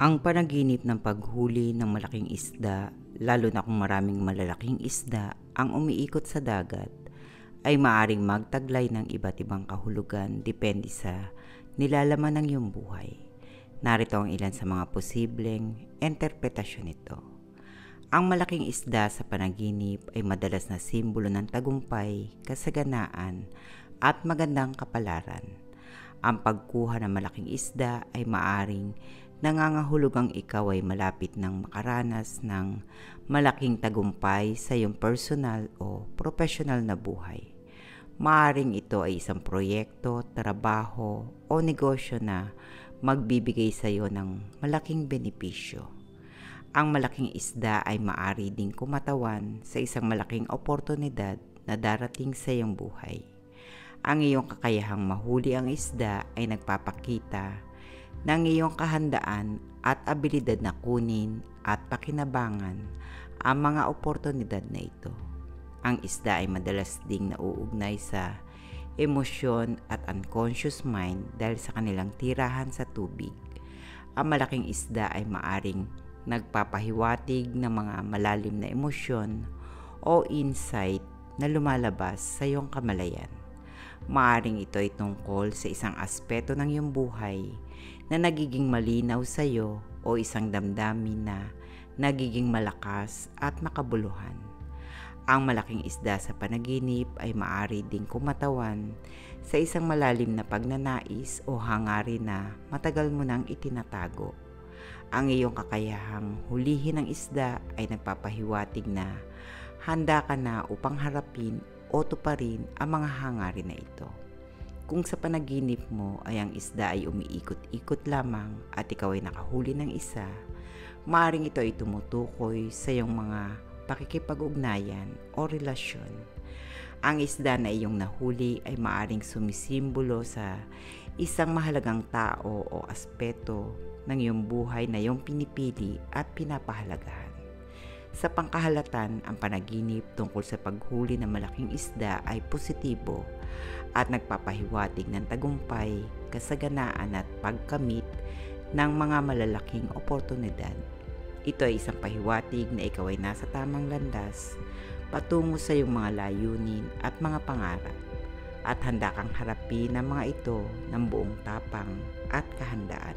Ang panaginip ng paghuli ng malaking isda, lalo na kung maraming malalaking isda ang umiikot sa dagat, ay maaring magtaglay ng iba't ibang kahulugan depende sa nilalaman ng iyong buhay. Narito ang ilan sa mga posibleng interpretasyon nito. Ang malaking isda sa panaginip ay madalas na simbolo ng tagumpay, kasaganaan, at magandang kapalaran. Ang pagkuha ng malaking isda ay maaring nangangahulugang ikaw ay malapit ng makaranas ng malaking tagumpay sa iyong personal o professional na buhay. Maaring ito ay isang proyekto, trabaho o negosyo na magbibigay sa iyo ng malaking benepisyo. Ang malaking isda ay maari ding kumatawan sa isang malaking oportunidad na darating sa iyong buhay. Ang iyong kakayahang mahuli ang isda ay nagpapakita ng iyong kahandaan at abilidad na kunin at pakinabangan ang mga oportunidad na ito. Ang isda ay madalas ding nauugnay sa emosyon at unconscious mind dahil sa kanilang tirahan sa tubig. Ang malaking isda ay maaring nagpapahiwatig ng mga malalim na emosyon o insight na lumalabas sa iyong kamalayan. Maaring ito ay tungkol sa isang aspeto ng iyong buhay na nagiging malinaw sa iyo o isang damdamin na nagiging malakas at makabuluhan. Ang malaking isda sa panaginip ay maari ding kumatawan sa isang malalim na pagnanais o hangarin na matagal mo nang itinatago ang iyong kakayahang hulihin ng isda ay nagpapahiwatig na handa ka na upang harapin o tuparin ang mga hangarin na ito. Kung sa panaginip mo ay ang isda ay umiikot-ikot lamang at ikaw ay nakahuli ng isa, maaring ito ay tumutukoy sa iyong mga pakikipag-ugnayan o relasyon. Ang isda na iyong nahuli ay maaring sumisimbolo sa isang mahalagang tao o aspeto ng iyong buhay na iyong pinipili at pinapahalagahan. Sa pangkahalatan, ang panaginip tungkol sa paghuli ng malaking isda ay positibo at nagpapahiwatig ng tagumpay, kasaganaan at pagkamit ng mga malalaking oportunidad. Ito ay isang pahiwatig na ikaw ay nasa tamang landas patungo sa iyong mga layunin at mga pangarap at handa kang harapin ang mga ito ng buong tapang at kahandaan.